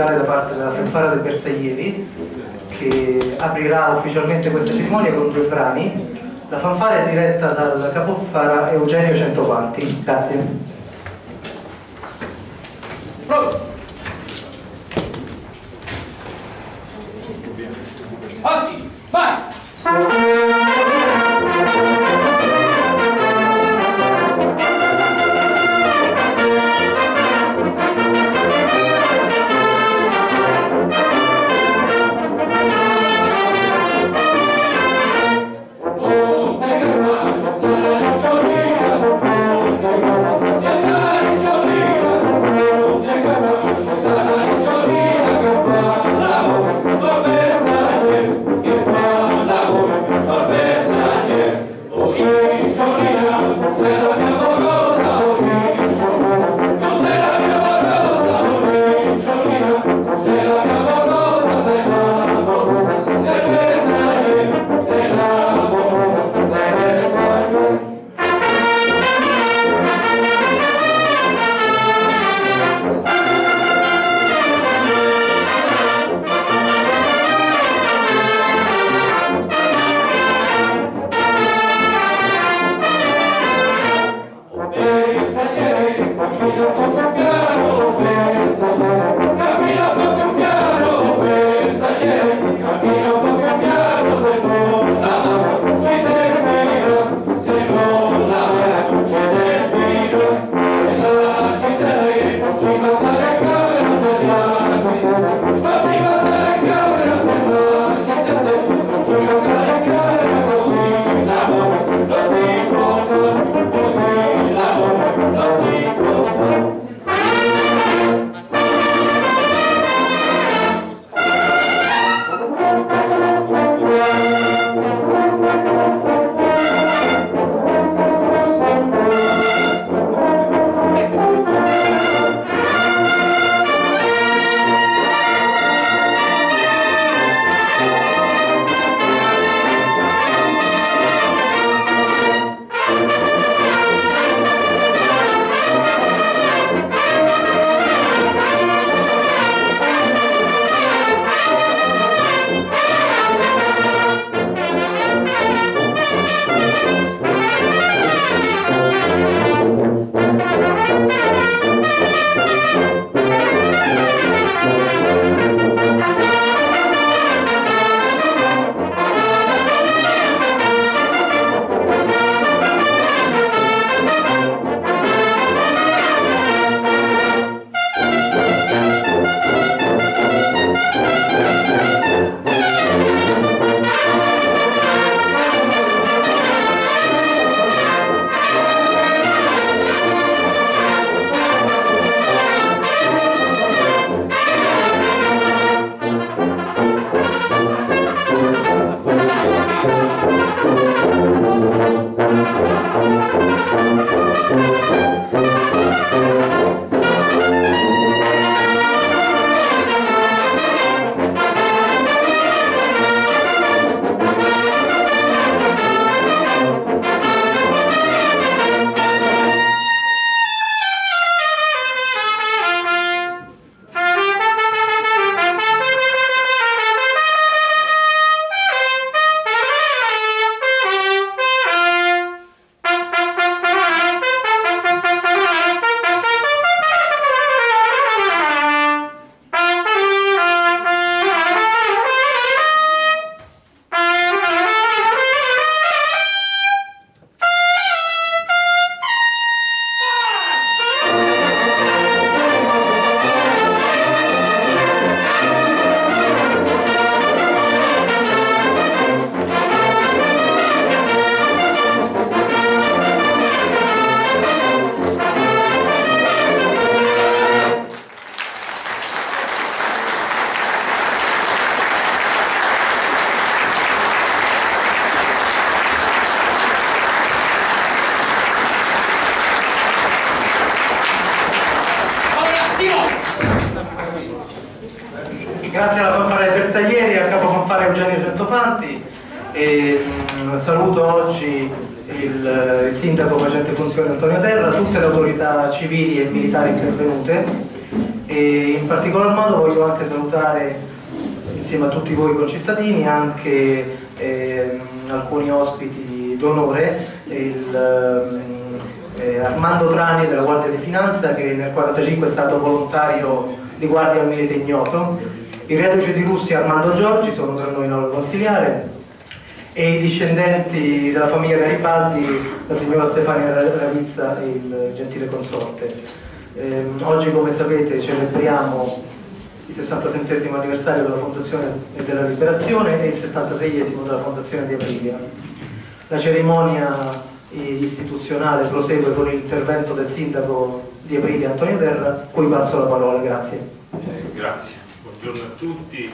musicale da parte della Fanfara dei Bersaglieri che aprirà ufficialmente questa cerimonia con due brani. La fanfara è diretta dal capofara Eugenio Centopanti. Grazie. Avanti, Centofanti e mm, saluto oggi il, sindaco facente funzione Antonio Terra, tutte le autorità civili e militari intervenute. E in particolar modo voglio anche salutare insieme a tutti voi concittadini anche eh, alcuni ospiti d'onore, il eh, Armando Trani della Guardia di Finanza che nel 1945 è stato volontario di Guardia al Milite Ignoto, i reduci di Russia Armando Giorgi, sono per noi in aula consiliare, e i discendenti della famiglia Garibaldi, la signora Stefania Ravizza e il gentile consorte. Eh, oggi come sapete celebriamo il 67 anniversario della Fondazione e della Liberazione e il 76 della Fondazione di Aprilia. La cerimonia istituzionale prosegue con l'intervento del sindaco di Aprilia Antonio Terra, cui passo la parola, grazie. Eh, grazie, buongiorno a tutti.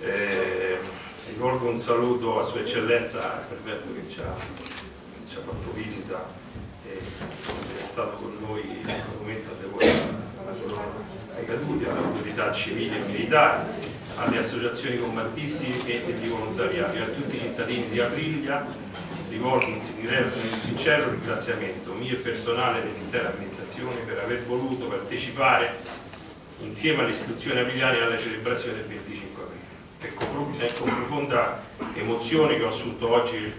Eh, rivolgo un saluto a Sua Eccellenza Perfetto che ci ha, ci ha fatto visita e è stato con noi questo momento alle caduti, alle autorità civili e militari, alle associazioni combattistiche e di volontariato, a tutti i cittadini di Aprilia rivolgo un sincero ringraziamento mio e personale dell'intera amministrazione per aver voluto partecipare insieme alle istituzioni aviliane alla celebrazione del 25 aprile. Ecco, è con profonda emozione che ho assunto oggi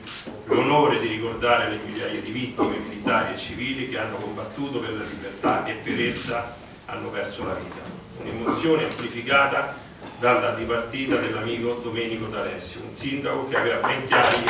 l'onore di ricordare le migliaia di vittime militari e civili che hanno combattuto per la libertà e per essa hanno perso la vita. Un'emozione amplificata dalla dipartita dell'amico Domenico D'Alessio, un sindaco che aveva ben chiari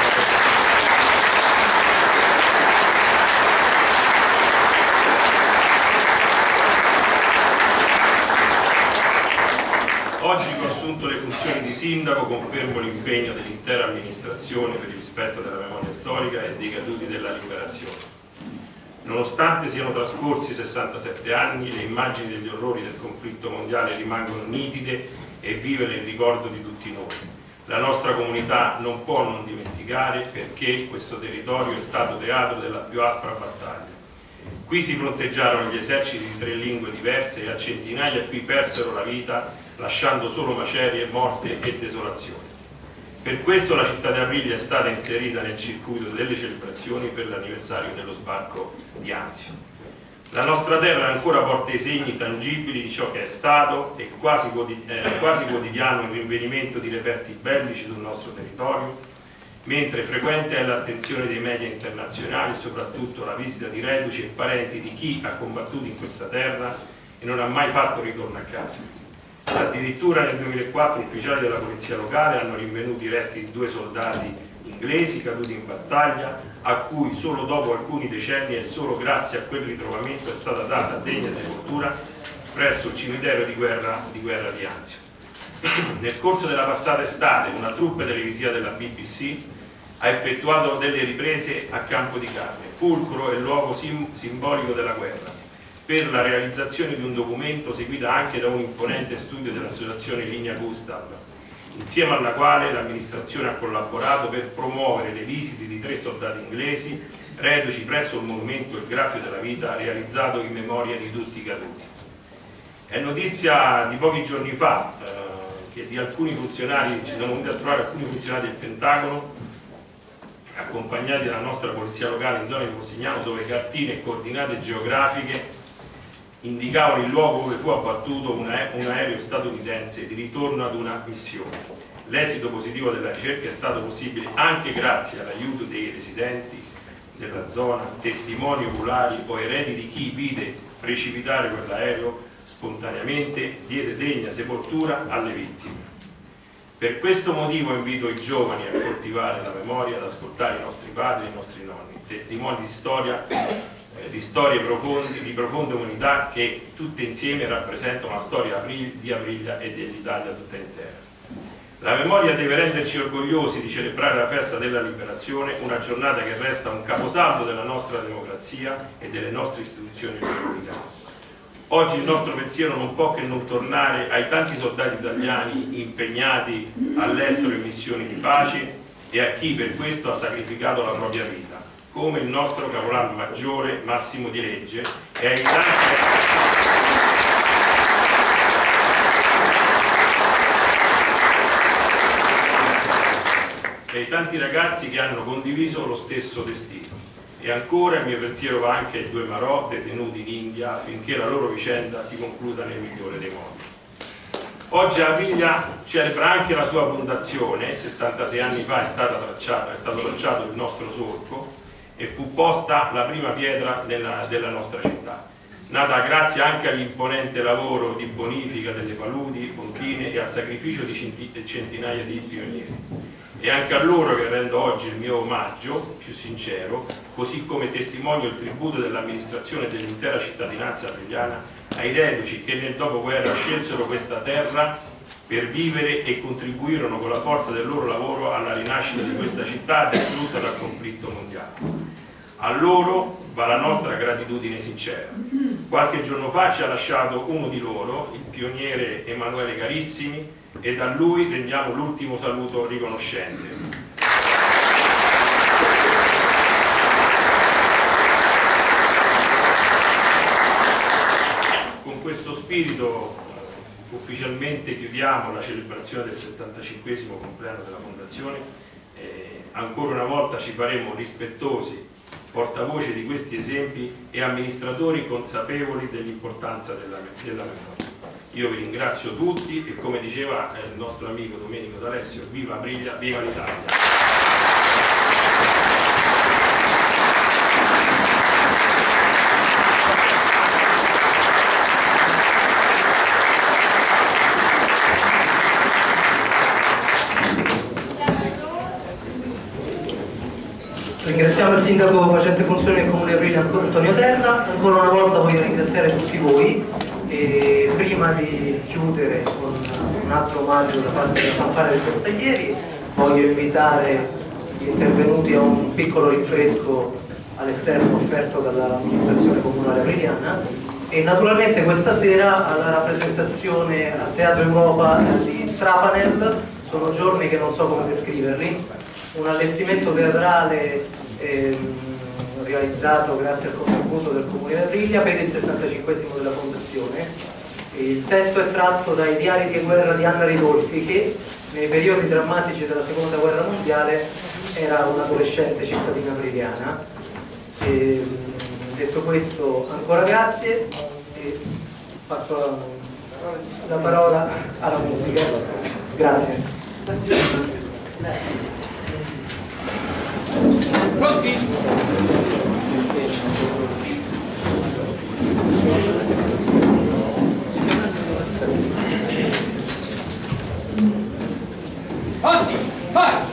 Oggi che ho assunto le funzioni di sindaco confermo l'impegno dell'intera amministrazione per il rispetto della memoria storica e dei caduti della liberazione. Nonostante siano trascorsi 67 anni, le immagini degli orrori del conflitto mondiale rimangono nitide e vive nel ricordo di tutti noi. La nostra comunità non può non dimenticare perché questo territorio è stato teatro della più aspra battaglia. Qui si fronteggiarono gli eserciti di tre lingue diverse e a centinaia qui persero la vita lasciando solo macerie, morte e desolazione. Per questo la città di Aprilia è stata inserita nel circuito delle celebrazioni per l'anniversario dello sbarco di Anzio. La nostra terra ancora porta i segni tangibili di ciò che è stato e eh, quasi quotidiano il rinvenimento di reperti bellici sul nostro territorio, mentre frequente è l'attenzione dei media internazionali e soprattutto la visita di reduci e parenti di chi ha combattuto in questa terra e non ha mai fatto ritorno a casa. Addirittura nel 2004 ufficiali della polizia locale hanno rinvenuto i resti di due soldati inglesi caduti in battaglia a cui solo dopo alcuni decenni e solo grazie a quel ritrovamento è stata data degna sepoltura presso il cimitero di guerra di, guerra di Anzio. Nel corso della passata estate una truppa televisiva della BBC ha effettuato delle riprese a Campo di Carne, fulcro e luogo sim simbolico della guerra, per la realizzazione di un documento seguita anche da un imponente studio dell'associazione Linea Gustav, insieme alla quale l'amministrazione ha collaborato per promuovere le visite di tre soldati inglesi reduci presso il monumento Il Graffio della Vita realizzato in memoria di tutti i caduti. È notizia di pochi giorni fa eh, che di alcuni funzionari, ci sono venuti a trovare alcuni funzionari del Pentagono accompagnati dalla nostra polizia locale in zona di Posignano dove cartine e coordinate geografiche indicavano il luogo dove fu abbattuto un, aereo statunitense di ritorno ad una missione. L'esito positivo della ricerca è stato possibile anche grazie all'aiuto dei residenti della zona, testimoni oculari o eredi di chi vide precipitare quell'aereo spontaneamente, diede degna sepoltura alle vittime. Per questo motivo invito i giovani a coltivare la memoria, ad ascoltare i nostri padri e i nostri nonni, testimoni di storia eh, di storie profondi, di profonda umanità che tutte insieme rappresentano la storia di Aprilia e dell'Italia tutta intera. La memoria deve renderci orgogliosi di celebrare la festa della liberazione, una giornata che resta un caposaldo della nostra democrazia e delle nostre istituzioni repubblicane. Oggi il nostro pensiero non può che non tornare ai tanti soldati italiani impegnati all'estero in missioni di pace e a chi per questo ha sacrificato la propria vita come il nostro caporal maggiore Massimo Di Legge e ai tanti... e ai tanti ragazzi che hanno condiviso lo stesso destino. E ancora il mio pensiero va anche ai due Marò detenuti in India affinché la loro vicenda si concluda nel migliore dei modi. Oggi Aviglia celebra anche la sua fondazione, 76 anni fa è, tracciata, è stato tracciato il nostro solco, e fu posta la prima pietra della, della nostra città, nata grazie anche all'imponente lavoro di bonifica delle paludi, pontine e al sacrificio di centinaia di pionieri. E anche a loro che rendo oggi il mio omaggio più sincero, così come testimonio il tributo dell'amministrazione dell'intera cittadinanza avigliana ai reduci che nel dopoguerra scelsero questa terra per vivere e contribuirono con la forza del loro lavoro alla rinascita di questa città distrutta dal conflitto mondiale. A loro va la nostra gratitudine sincera. Qualche giorno fa ci ha lasciato uno di loro, il pioniere Emanuele Carissimi, e da lui rendiamo l'ultimo saluto riconoscente. questo spirito ufficialmente chiudiamo la celebrazione del 75 compleanno della Fondazione. Eh, ancora una volta ci faremo rispettosi portavoce di questi esempi e amministratori consapevoli dell'importanza della, della memoria. Io vi ringrazio tutti e come diceva il nostro amico Domenico D'Alessio, viva Briglia, viva l'Italia! Ringraziamo il sindaco facente funzione del comune Aprilia Antonio Terra, ancora una volta voglio ringraziare tutti voi e prima di chiudere con un altro omaggio da parte della fanfare del Bersaglieri voglio invitare gli intervenuti a un piccolo rinfresco all'esterno offerto dall'amministrazione comunale apriliana. E naturalmente questa sera alla rappresentazione al Teatro Europa di Strapanel. Sono giorni che non so come descriverli. Un allestimento teatrale ehm, realizzato grazie al contributo del Comune di Aprilia per il 75 della Fondazione. Il testo è tratto dai diari di guerra di Anna Ridolfi che nei periodi drammatici della seconda guerra mondiale era un'adolescente cittadina apriliana. E, detto questo ancora grazie e passo la parola alla musica. Grazie. Pronti? Pronti? Vai!